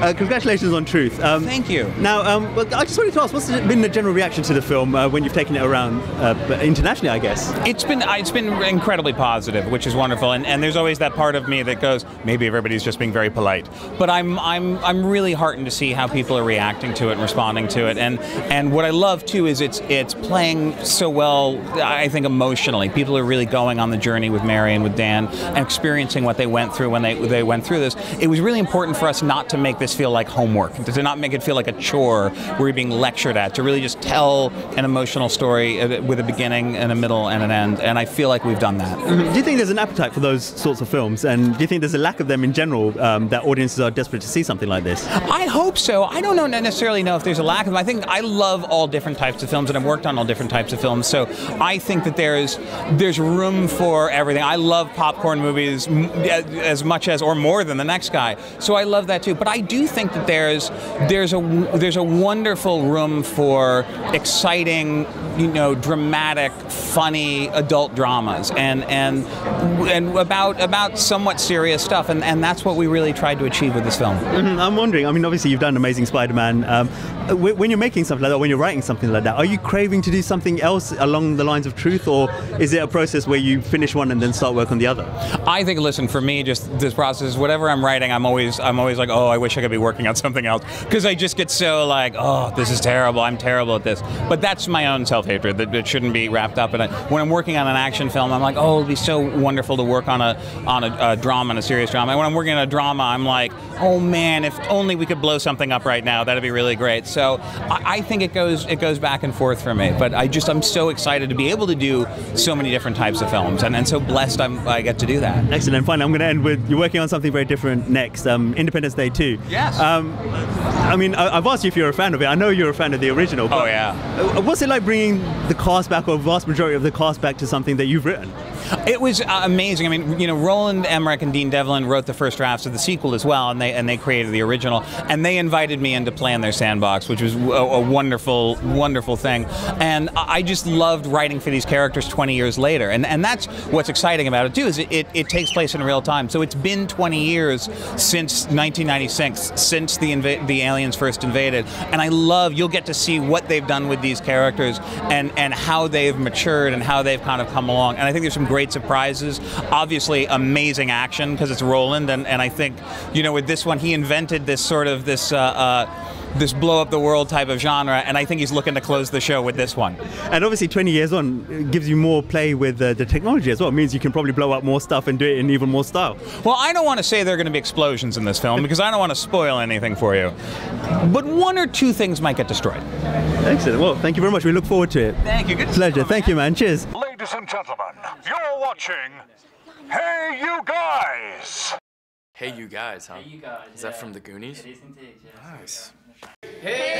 Uh, congratulations on Truth. Um, Thank you. Now, um, I just wanted to ask, what's been the general reaction to the film uh, when you've taken it around uh, internationally? I guess it's been uh, it's been incredibly positive, which is wonderful. And, and there's always that part of me that goes, maybe everybody's just being very polite. But I'm I'm I'm really heartened to see how people are reacting to it and responding to it. And and what I love too is it's it's playing so well. I think emotionally, people are really going on the journey with Mary and with Dan and experiencing what they went through when they they went through this. It was really important for us not to make this feel like homework, to not make it feel like a chore where you're being lectured at, to really just tell an emotional story uh, with a beginning and a middle and an end. And I feel like we've done that. Mm-hmm. Do you think there's an appetite for those sorts of films? And do you think there's a lack of them in general um, that audiences are desperate to see something like this? I hope so. I don't know necessarily know if there's a lack of them. I think I love all different types of films and I've worked on all different types of films. So I think that there's there's room for everything. I love popcorn movies as much as or more than the next guy. So I love that too. But I do think that there's there's a there's a wonderful room for exciting, you know, dramatic, funny adult dramas and and and about about somewhat serious stuff. And and that's what we really tried to achieve with this film. Mm-hmm. I'm wondering. I mean, obviously you've done Amazing Spider-Man. Um, when you're making something like that, when you're writing something like that, are you craving to do something else along the lines of truth, or is it a process where you finish one and then start work on the other? I think, listen, for me, just this process, whatever I'm writing, I'm always, I'm always like, oh, I wish I could be working on something else, because I just get so like, oh, this is terrible, I'm terrible at this. But that's my own self-hatred that, shouldn't be wrapped up it. When I'm working on an action film, I'm like, oh, it'd be so wonderful to work on a on a, a drama, and a serious drama. And when I'm working on a drama, I'm like, oh man, if only we could blow something up right now, that'd be really great. So I, I think it goes it goes back and forth for me. But I just I'm so excited to be able to do so many different types of films, and, and so blessed I'm, I get to do that. Excellent. And finally, I'm going to end with you're working on something very different next, um, Independence Day 2. Yes. Um, I mean, I, have asked you if you're a fan of it. I know you're a fan of the original. oh yeah. What's it like bringing the cast back, or vast majority of the cast back, to something that you've written? It was uh, amazing. I mean, you know, Roland Emmerich and Dean Devlin wrote the first drafts of the sequel as well, and they and they created the original. And they invited me in to play in their sandbox, which was a, a wonderful, wonderful thing. And I just loved writing for these characters 20 years later. And and that's what's exciting about it too is it, it, it takes place in real time. So it's been 20 years since 1996, since the the aliens first invaded. And I love you'll get to see what they've done with these characters and and how they've matured and how they've kind of come along. And I think there's some great surprises. Obviously, amazing action because it's Roland, and, and I think, you know, with this one, he invented this sort of this. Uh, uh, this blow up the world type of genre, and I think he's looking to close the show with this one. And obviously, 20 years on gives you more play with uh, the technology as well. It means you can probably blow up more stuff and do it in even more style. Well, I don't want to say there are going to be explosions in this film because I don't want to spoil anything for you. But one or two things might get destroyed. Excellent. Well, thank you very much. We look forward to it. Thank you. Good pleasure. Thank you, man. Cheers. Ladies and gentlemen, you're watching Hey You Guys! Hey You Guys, huh? Hey You Guys. Is that from the Goonies? It is indeed, yes. Nice. Hey